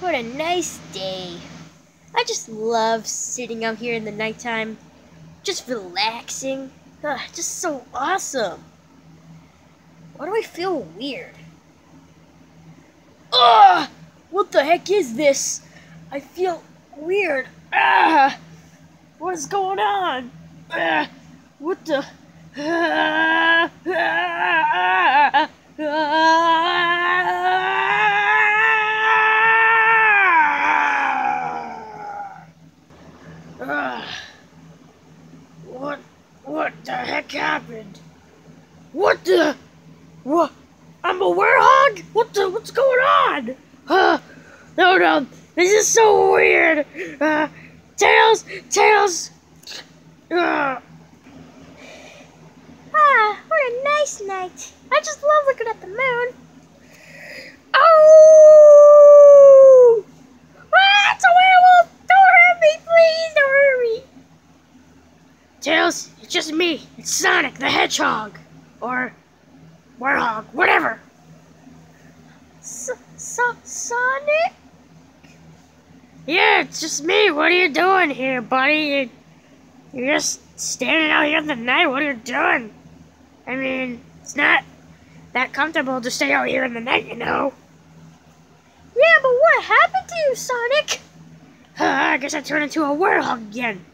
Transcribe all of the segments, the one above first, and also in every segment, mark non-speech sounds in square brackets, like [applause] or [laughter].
what a nice day. I just love sitting out here in the nighttime, just relaxing. Ugh, just so awesome. Why do I feel weird? Ugh! What the heck is this? I feel weird. Ah! What is going on? Ah! What the? Ah! Ah! Ah! What? What the heck happened? What the? What? I'm a werehog? What the? What's going on? Uh, no, no. This is so weird. Uh, tails, tails. Uh. Ah, what a nice night. I just love looking at the moon. Oh! Ah, it's a werewolf! Don't hurt me, please! Don't hurt me! Tails, it's just me. It's Sonic the Hedgehog. Or Warhog, whatever. Sonic? Yeah, it's just me. What are you doing here, buddy? You, you're just standing out here in the night. What are you doing? I mean, it's not that comfortable to stay out here in the night, you know. Yeah, but what happened to you, Sonic? Uh, [laughs] I guess I turned into a werewolf again.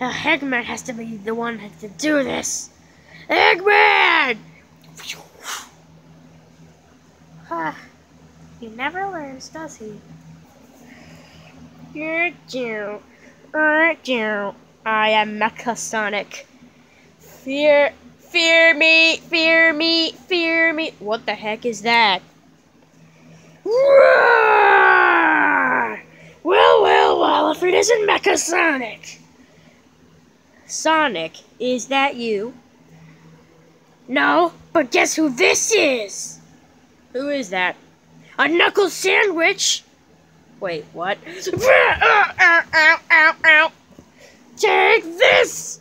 Uh, Eggman has to be the one to do this. Eggman! Ah, he never learns, does he? I am Mecha Sonic. Fear, fear me, fear me, fear me. What the heck is that? Roar! Well, well, well, if it isn't Mecha Sonic. Sonic, is that you? No, but guess who this is? Who is that? A knuckle sandwich? Wait, what? Take this!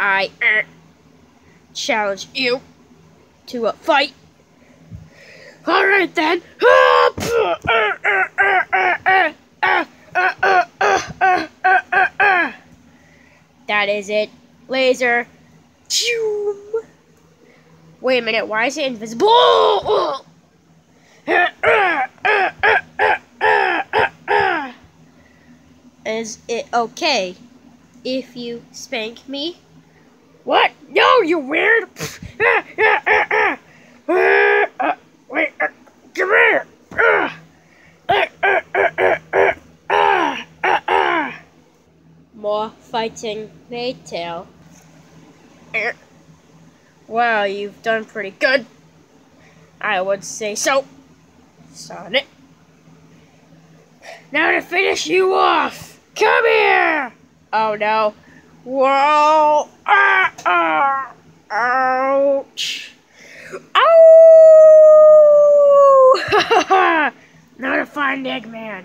I challenge you to a fight. All right then. That is it. Laser. Wait a minute. Why is it invisible? Is it okay if you spank me? What? No, you weird. [laughs] Wait, uh, come here! Uh, uh, uh, More fighting later. Eh. Wow, you've done pretty good. I would say so. Sonic. Now to finish you off! Come here! Oh no. Whoa! Ah, ah. Ouch! Ouch! Find Eggman.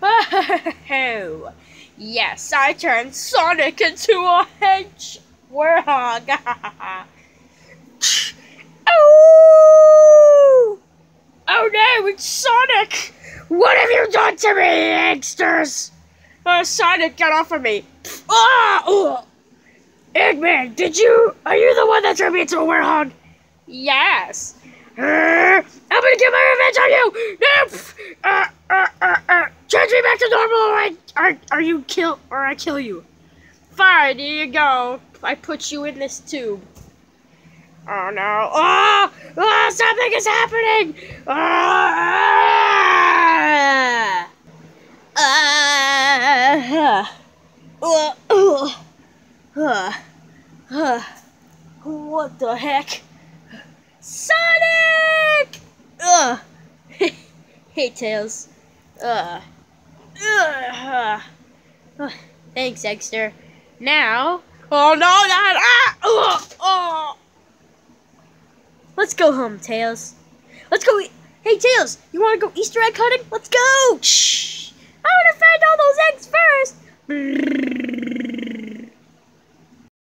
[laughs] Oh, yes, I turned Sonic into a hedge warthog. [laughs] oh! Oh no, it's Sonic! What have you done to me, youngsters? Uh, Sonic, get off of me! Ah! Oh! Eggman, did you? Are you the one that turned me into a warthog? Yes. I'm gonna get my revenge on you! Uh, uh, uh, uh, change me back to normal or I, or you kill, or I kill you. Fine, here you go. I put you in this tube. Oh no. Oh! oh something is happening! Ah! Ah! Uh, uh, what the heck? Sonic! Ugh. [laughs] hey, Tails. Ugh. Ugh. Uh, thanks, Dexter. Now. Oh no, not ah! Ugh. Oh. Let's go home, Tails. Let's go. E hey, Tails. You want to go Easter egg hunting? Let's go. Shh. I want to find Grrrr.